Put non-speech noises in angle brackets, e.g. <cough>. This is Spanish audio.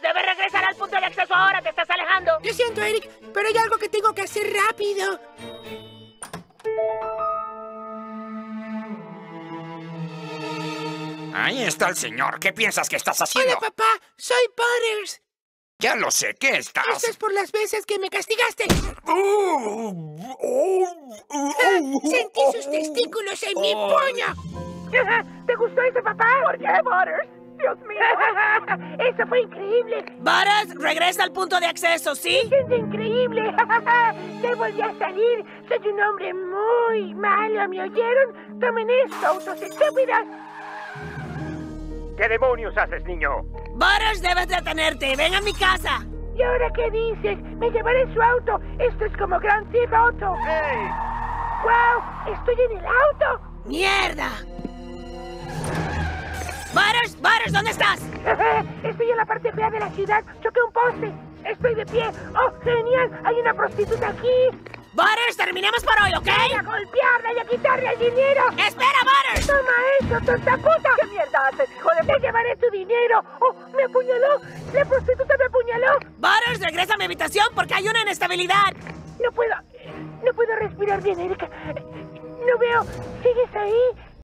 Debes regresar al punto de acceso ahora, te estás alejando. Lo siento, Eric, pero hay algo que tengo que hacer rápido. Ahí está el señor. ¿Qué piensas que estás haciendo? Hola, papá. Soy Butters. Ya lo sé. ¿Qué estás? Esto es por las veces que me castigaste. Sentí sus testículos en mi puño. <laughs> ¿Te gustó eso, papá? ¿Por qué, Butters? Dios mío. <laughs> Eso fue increíble. Butters, regresa al punto de acceso, ¿sí? Es increíble. Te volví a salir. Soy un hombre muy malo, ¿me oyeron? Tomen esto, autos estúpidos. ¿Qué demonios haces, niño? Butters, debes detenerte. Ven a mi casa. ¿Y ahora qué dices? Me llevaré su auto. Esto es como Grand Theft Auto. ¡Hey! ¡Wow! ¡Estoy en el auto! ¡Mierda! ¿Dónde estás? Estoy en la parte fea de la ciudad. Choqué un poste. Estoy de pie. ¡Oh, genial! Hay una prostituta aquí. Butters, terminemos por hoy, ¿ok? Voy a golpearla y a quitarle el dinero. ¡Espera, Butters! ¡Toma eso, tonta puta! ¿Qué mierda haces, hijo de Te llevaré tu dinero. ¡Oh, me apuñaló! ¡La prostituta me apuñaló! Butters, regresa a mi habitación porque hay una inestabilidad. No puedo... No puedo respirar bien, Erika. No veo... ¿Sigues ahí?